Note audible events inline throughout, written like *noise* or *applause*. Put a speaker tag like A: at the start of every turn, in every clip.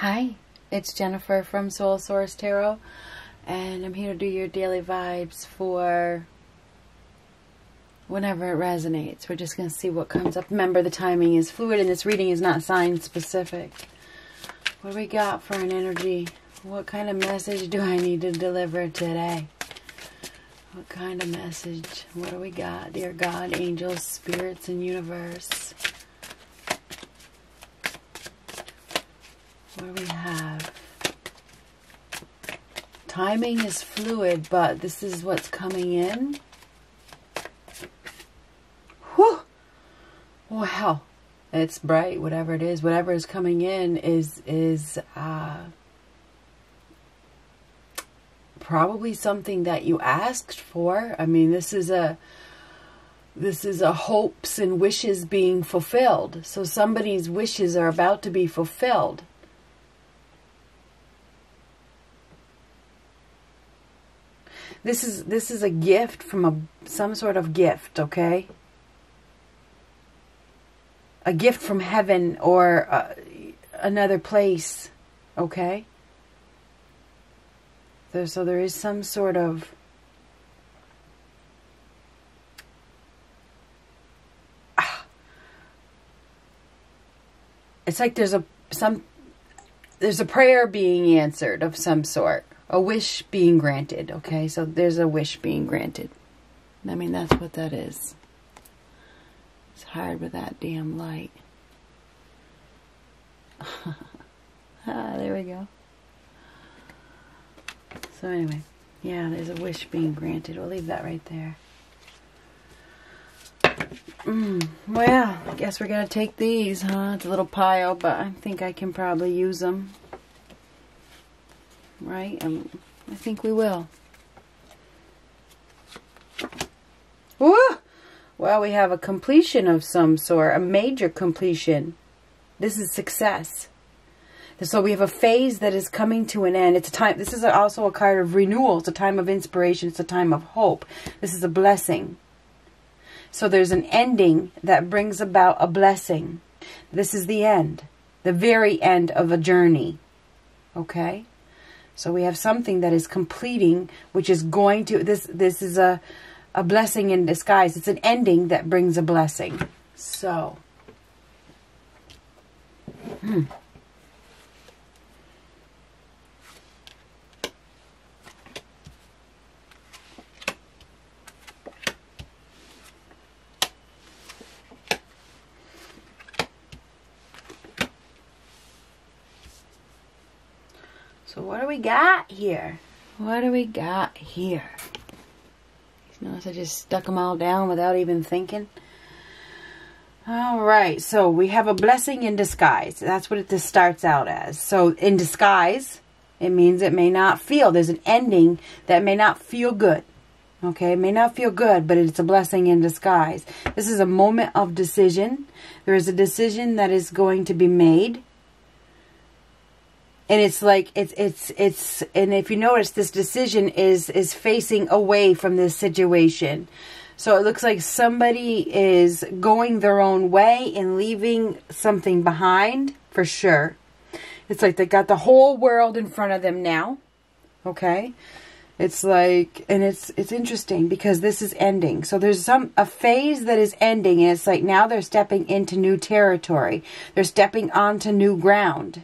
A: Hi, it's Jennifer from Soul Source Tarot, and I'm here to do your daily vibes for whenever it resonates. We're just going to see what comes up. Remember, the timing is fluid, and this reading is not sign specific. What do we got for an energy? What kind of message do I need to deliver today? What kind of message? What do we got? Dear God, angels, spirits, and universe. Do we have? Timing is fluid, but this is what's coming in. Whew! Wow. It's bright, whatever it is. Whatever is coming in is, is, uh, probably something that you asked for. I mean, this is a, this is a hopes and wishes being fulfilled. So somebody's wishes are about to be fulfilled. This is this is a gift from a some sort of gift, okay? A gift from heaven or uh, another place, okay? There, so there is some sort of *sighs* it's like there's a some there's a prayer being answered of some sort a wish being granted, okay? So there's a wish being granted. I mean, that's what that is. It's hard with that damn light. *laughs* ah, there we go. So anyway, yeah, there's a wish being granted. We'll leave that right there. Mm, well, I guess we're going to take these, huh? It's a little pile, but I think I can probably use them right? Um, I think we will. Woo! Well, we have a completion of some sort, a major completion. This is success. So we have a phase that is coming to an end. It's a time. This is also a card of renewal. It's a time of inspiration. It's a time of hope. This is a blessing. So there's an ending that brings about a blessing. This is the end, the very end of a journey. Okay. So we have something that is completing, which is going to, this, this is a, a blessing in disguise. It's an ending that brings a blessing. So, hmm. What do we got here? What do we got here? Notice I just stuck them all down without even thinking. All right, so we have a blessing in disguise. That's what it, this starts out as. So in disguise, it means it may not feel. There's an ending that may not feel good. Okay, it may not feel good, but it's a blessing in disguise. This is a moment of decision. There is a decision that is going to be made and it's like it's it's it's and if you notice this decision is is facing away from this situation. So it looks like somebody is going their own way and leaving something behind for sure. It's like they got the whole world in front of them now okay? It's like and it's it's interesting because this is ending. So there's some a phase that is ending and it's like now they're stepping into new territory. They're stepping onto new ground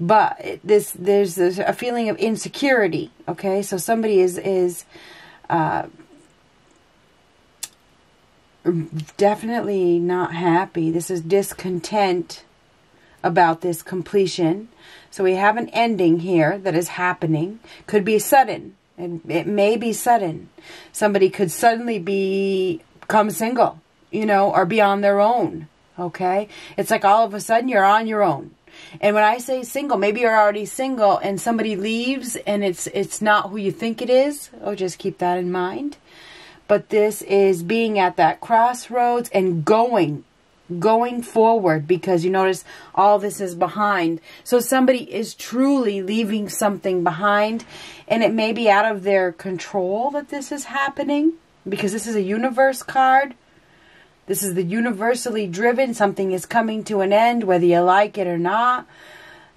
A: but this there's, a feeling of insecurity. Okay, so somebody is is uh, definitely not happy. This is discontent about this completion. So we have an ending here that is happening. Could be sudden. and it may be sudden. Somebody could suddenly be become single, you know, or be on their own. Okay? It's like all of a sudden you're on your own. And when I say single, maybe you're already single and somebody leaves and it's it's not who you think it is. Oh, just keep that in mind. But this is being at that crossroads and going going forward because you notice all this is behind. So somebody is truly leaving something behind and it may be out of their control that this is happening because this is a universe card. This is the universally driven. Something is coming to an end, whether you like it or not.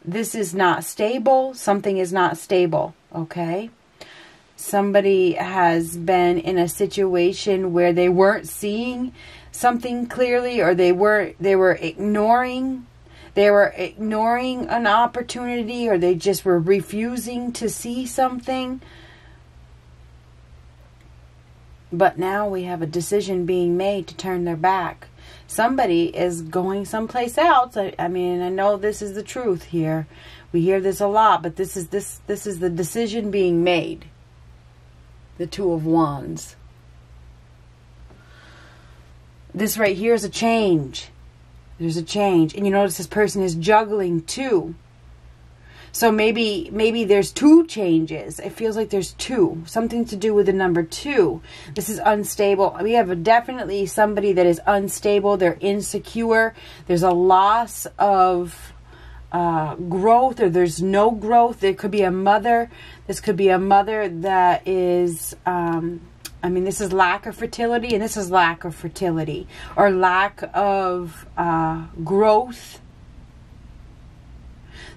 A: this is not stable. Something is not stable. Okay. Somebody has been in a situation where they weren't seeing something clearly or they were they were ignoring they were ignoring an opportunity or they just were refusing to see something but now we have a decision being made to turn their back somebody is going someplace else I, I mean i know this is the truth here we hear this a lot but this is this this is the decision being made the two of wands this right here is a change. There's a change. And you notice this person is juggling too. So maybe maybe there's two changes. It feels like there's two. Something to do with the number two. This is unstable. We have definitely somebody that is unstable. They're insecure. There's a loss of uh, growth or there's no growth. There could be a mother. This could be a mother that is... Um, I mean, this is lack of fertility, and this is lack of fertility or lack of uh, growth.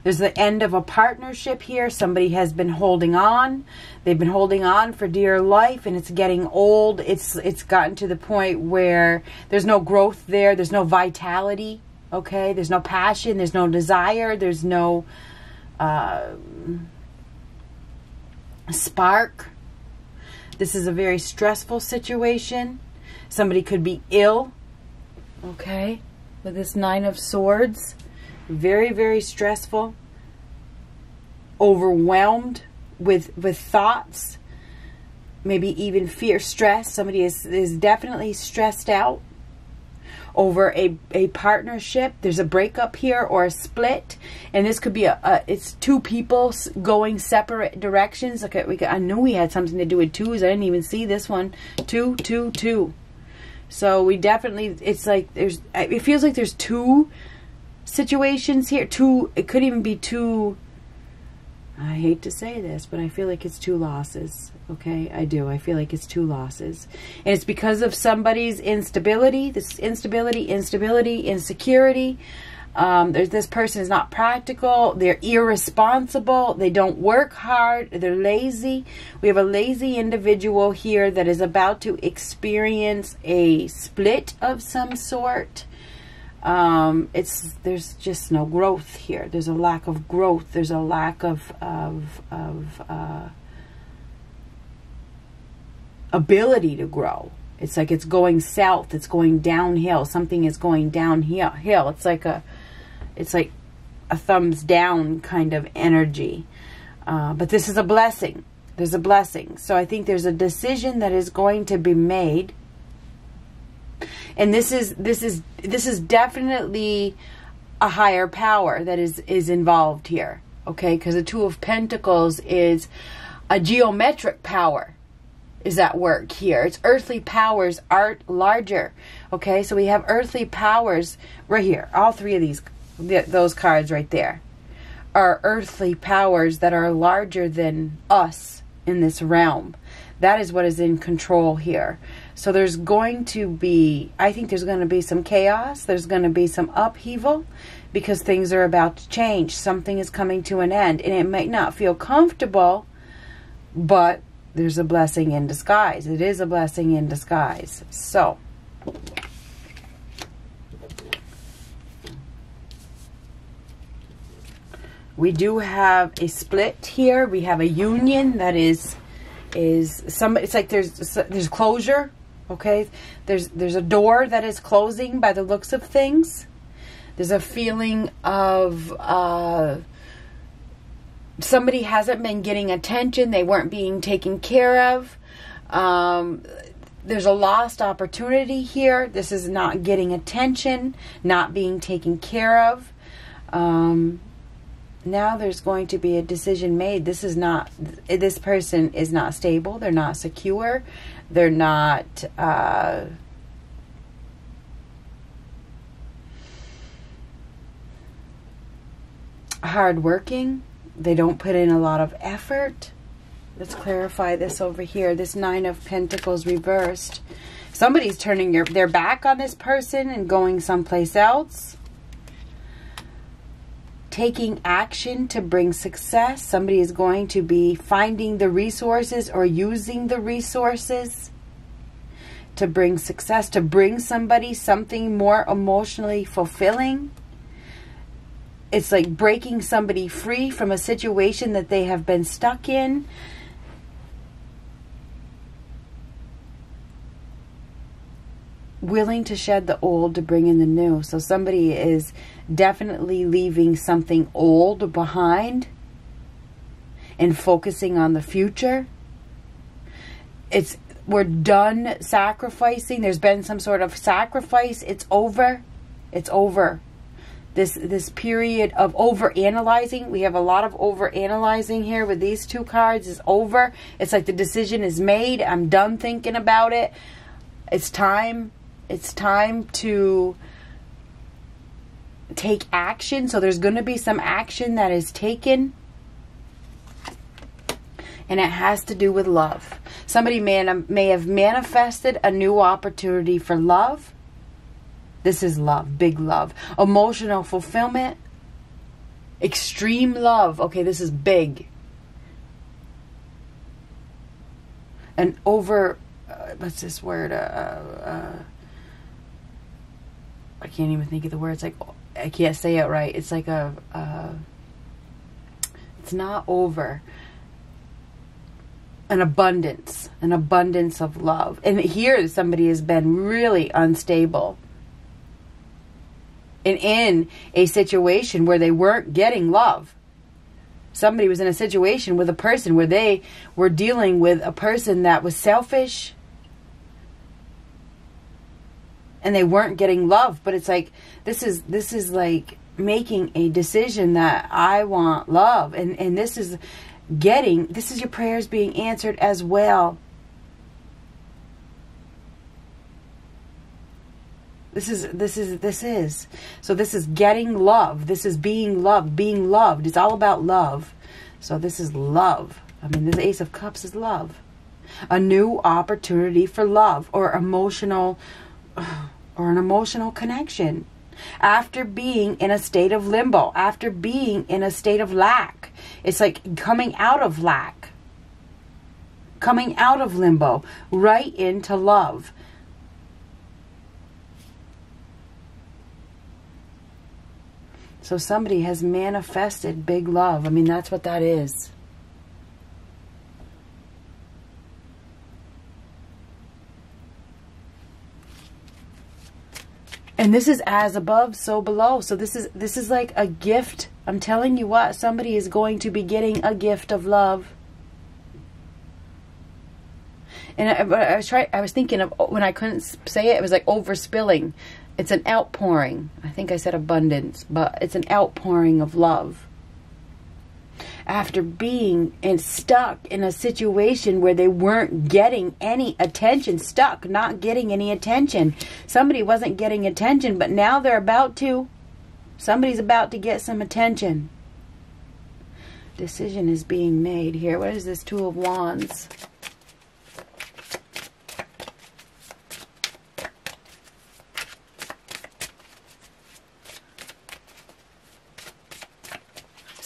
A: There's the end of a partnership here. Somebody has been holding on. They've been holding on for dear life, and it's getting old. It's it's gotten to the point where there's no growth there. There's no vitality. Okay, there's no passion. There's no desire. There's no uh, spark this is a very stressful situation. Somebody could be ill. Okay. With this Nine of Swords. Very, very stressful. Overwhelmed with, with thoughts. Maybe even fear, stress. Somebody is, is definitely stressed out over a, a partnership. There's a breakup here or a split. And this could be a, a it's two people going separate directions. Okay, we could, I knew we had something to do with twos. I didn't even see this one. Two, two, two. So we definitely, it's like there's, it feels like there's two situations here. Two, it could even be two I hate to say this, but I feel like it's two losses. Okay, I do. I feel like it's two losses. And it's because of somebody's instability, this instability, instability, insecurity. Um, there's this person is not practical. They're irresponsible. They don't work hard. They're lazy. We have a lazy individual here that is about to experience a split of some sort um, it's there's just no growth here. There's a lack of growth. There's a lack of of of uh, ability to grow. It's like it's going south. It's going downhill. Something is going downhill. Hill. It's like a it's like a thumbs down kind of energy. Uh, but this is a blessing. There's a blessing. So I think there's a decision that is going to be made and this is this is this is definitely a higher power that is is involved here okay? Because the two of pentacles is a geometric power is at work here. It's earthly powers are larger okay? So we have earthly powers right here. All three of these th those cards right there are earthly powers that are larger than us in this realm. That is what is in control here so there's going to be, I think there's going to be some chaos. There's going to be some upheaval because things are about to change. Something is coming to an end. And it might not feel comfortable, but there's a blessing in disguise. It is a blessing in disguise. So, we do have a split here. We have a union that is is some it's like there's there's closure okay? There's there's a door that is closing by the looks of things. There's a feeling of uh, somebody hasn't been getting attention they weren't being taken care of. Um, there's a lost opportunity here. This is not getting attention not being taken care of. Um, now there's going to be a decision made. This is not this person is not stable. They're not secure they're not uh, hardworking. They don't put in a lot of effort. Let's clarify this over here. This Nine of Pentacles reversed. Somebody's turning your, their back on this person and going someplace else. Taking action to bring success. Somebody is going to be finding the resources or using the resources to bring success, to bring somebody something more emotionally fulfilling. It's like breaking somebody free from a situation that they have been stuck in. Willing to shed the old to bring in the new. So somebody is definitely leaving something old behind and focusing on the future. It's we're done sacrificing. There's been some sort of sacrifice. It's over. It's over. This this period of over analyzing. We have a lot of over analyzing here with these two cards is over. It's like the decision is made. I'm done thinking about it. It's time. It's time to take action. So there's going to be some action that is taken. And it has to do with love. Somebody may, may have manifested a new opportunity for love. This is love, big love. Emotional fulfillment, extreme love. Okay, this is big. An over, uh, what's this word? Uh, uh, uh, I can't even think of the words. Like I can't say it right. It's like a, uh, it's not over. An abundance, an abundance of love. And here somebody has been really unstable. And in a situation where they weren't getting love. Somebody was in a situation with a person where they were dealing with a person that was selfish, and they weren't getting love but it's like this is this is like making a decision that I want love. And and this is getting this is your prayers being answered as well. This is this is this is. So this is getting love. This is being loved. Being loved. It's all about love. So this is love. I mean this ace of cups is love. A new opportunity for love or emotional or an emotional connection. After being in a state of limbo, after being in a state of lack, it's like coming out of lack, coming out of limbo, right into love. So somebody has manifested big love. I mean, that's what that is. And this is as above so below. So this is this is like a gift. I'm telling you what somebody is going to be getting a gift of love. And I, I was trying i was thinking of when i couldn't say it it was like overspilling. It's an outpouring. I think i said abundance but it's an outpouring of love after being and stuck in a situation where they weren't getting any attention, stuck, not getting any attention. Somebody wasn't getting attention, but now they're about to. Somebody's about to get some attention. Decision is being made here. What is this Two of Wands?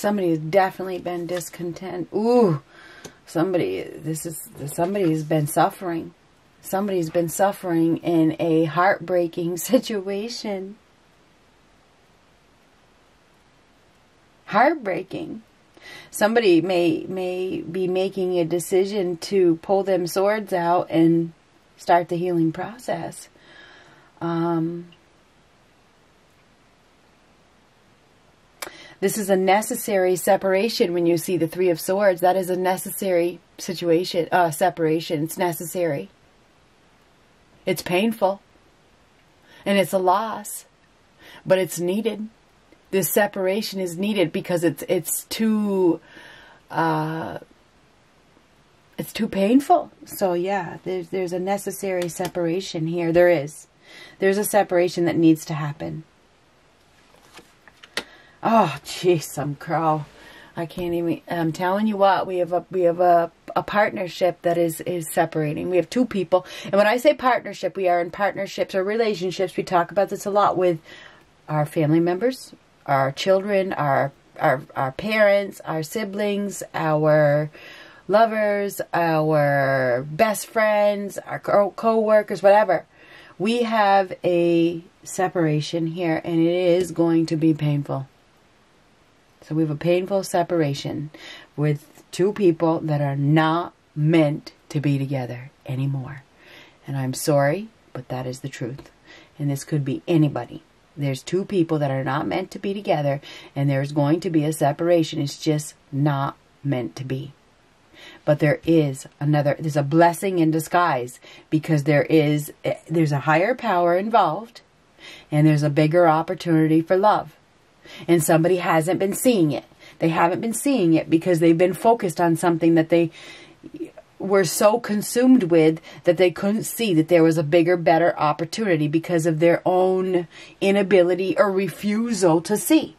A: Somebody has definitely been discontent. Ooh, somebody, this is, somebody's been suffering. Somebody's been suffering in a heartbreaking *laughs* situation. Heartbreaking. Somebody may, may be making a decision to pull them swords out and start the healing process. Um, This is a necessary separation when you see the Three of Swords. That is a necessary situation, uh, separation. It's necessary. It's painful. And it's a loss. But it's needed. This separation is needed because it's it's too uh, it's too painful. So yeah, there's there's a necessary separation here. There is. There's a separation that needs to happen. Oh, jeez, I'm crow. I can't even. I'm telling you what. We have a we have a a partnership that is is separating. We have two people, and when I say partnership, we are in partnerships or relationships. We talk about this a lot with our family members, our children, our our our parents, our siblings, our lovers, our best friends, our co workers, whatever. We have a separation here, and it is going to be painful. So we have a painful separation with two people that are not meant to be together anymore. And I'm sorry, but that is the truth. And this could be anybody. There's two people that are not meant to be together, and there's going to be a separation. It's just not meant to be. But there is another, there's a blessing in disguise because there is, eh, there's a higher power involved and there's a bigger opportunity for love. And somebody hasn't been seeing it. They haven't been seeing it because they've been focused on something that they were so consumed with that they couldn't see that there was a bigger, better opportunity because of their own inability or refusal to see.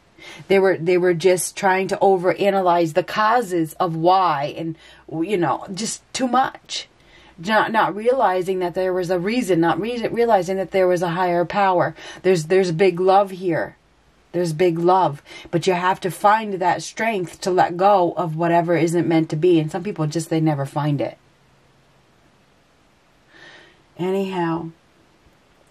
A: They were they were just trying to overanalyze the causes of why and you know, just too much. Not not realizing that there was a reason, not re- realizing that there was a higher power. There's there's big love here. There's big love, but you have to find that strength to let go of whatever isn't meant to be. And some people just, they never find it. Anyhow,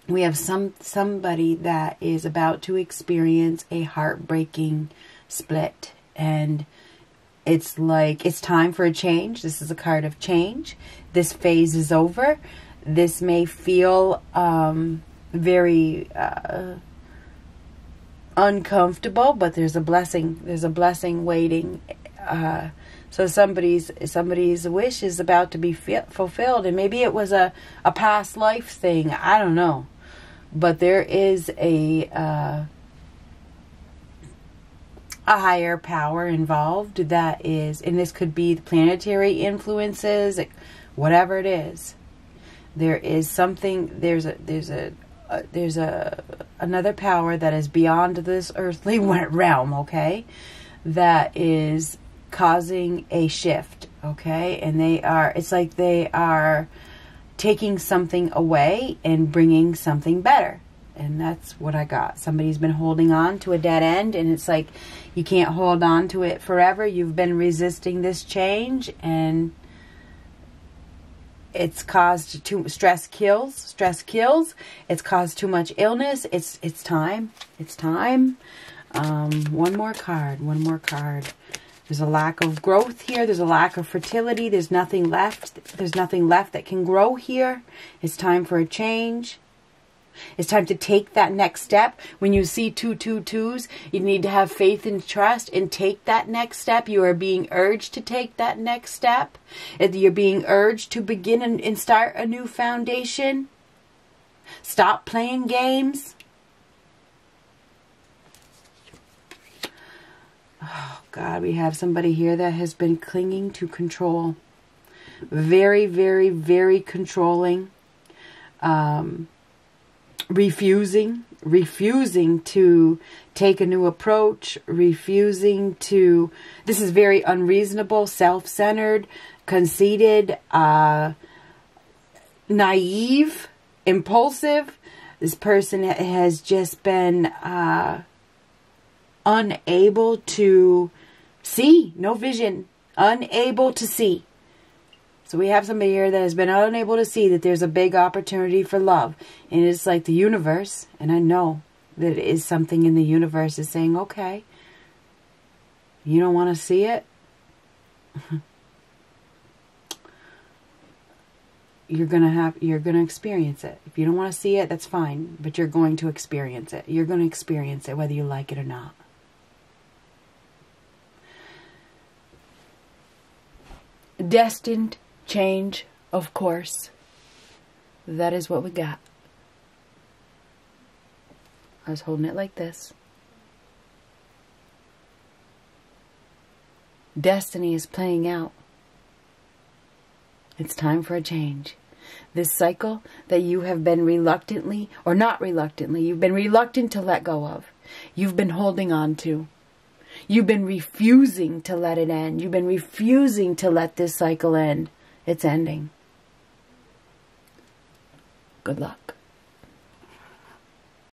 A: we have some somebody that is about to experience a heartbreaking split and it's like it's time for a change this is a card of change this phase is over this may feel um, very uh, uncomfortable, but there's a blessing. There's a blessing waiting. Uh, so somebody's somebody's wish is about to be fulfilled, and maybe it was a a past life thing. I don't know, but there is a uh, a higher power involved that is, and this could be the planetary influences, whatever it is. There is something. There's a there's a uh, there's a another power that is beyond this earthly *laughs* realm, okay? That is causing a shift, okay? And they are it's like they are taking something away and bringing something better. And that's what I got. Somebody's been holding on to a dead end and it's like you can't hold on to it forever. You've been resisting this change and it's caused too stress kills stress kills. It's caused too much illness. It's it's time. It's time. Um, one more card one more card. There's a lack of growth here. There's a lack of fertility. There's nothing left. There's nothing left that can grow here. It's time for a change it's time to take that next step. When you see two two twos, you need to have faith and trust and take that next step. You are being urged to take that next step. You're being urged to begin and start a new foundation. Stop playing games. Oh, God, we have somebody here that has been clinging to control. Very, very, very controlling. Um, refusing, refusing to take a new approach, refusing to, this is very unreasonable, self-centered, conceited, uh, naive, impulsive. This person has just been uh, unable to see, no vision, unable to see. So we have somebody here that has been unable to see that there's a big opportunity for love. And it's like the universe, and I know that it is something in the universe is saying, okay, you don't want to see it? *laughs* you're going to have you're going to experience it. If you don't want to see it, that's fine, but you're going to experience it. You're going to experience it whether you like it or not. Destined Change, of course. That is what we got. I was holding it like this. Destiny is playing out. It's time for a change. This cycle that you have been reluctantly, or not reluctantly, you've been reluctant to let go of. You've been holding on to. You've been refusing to let it end. You've been refusing to let this cycle end. It's ending. Good luck.